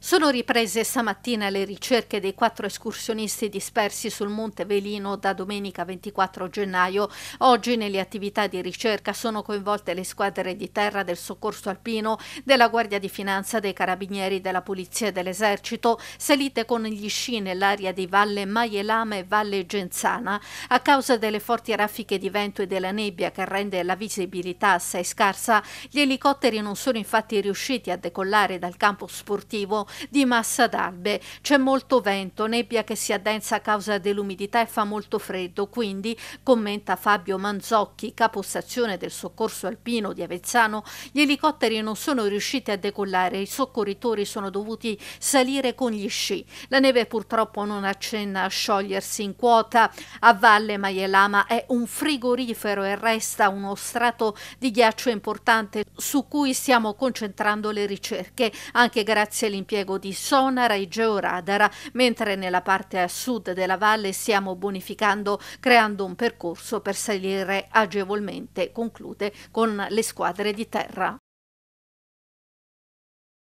Sono riprese stamattina le ricerche dei quattro escursionisti dispersi sul Monte Velino da domenica 24 gennaio. Oggi nelle attività di ricerca sono coinvolte le squadre di terra del soccorso alpino, della Guardia di Finanza, dei Carabinieri, della Polizia e dell'Esercito, salite con gli sci nell'area di Valle Maielama e Valle Genzana. A causa delle forti raffiche di vento e della nebbia che rende la visibilità assai scarsa, gli elicotteri non sono infatti riusciti a decollare dal campo sportivo di massa d'albe. C'è molto vento, nebbia che si addensa a causa dell'umidità e fa molto freddo, quindi, commenta Fabio Manzocchi, capostazione del soccorso alpino di Avezzano, gli elicotteri non sono riusciti a decollare, i soccorritori sono dovuti salire con gli sci. La neve purtroppo non accenna a sciogliersi in quota. A Valle Maielama è un frigorifero e resta uno strato di ghiaccio importante su cui stiamo concentrando le ricerche, anche grazie all'impiego impiego di sonar e georadar, mentre nella parte a sud della valle stiamo bonificando creando un percorso per salire agevolmente, conclude con le squadre di terra.